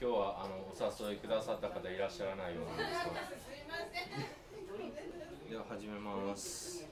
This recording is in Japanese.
今日はあのお誘いくださった方いらっしゃらないようなんですが。では始めます。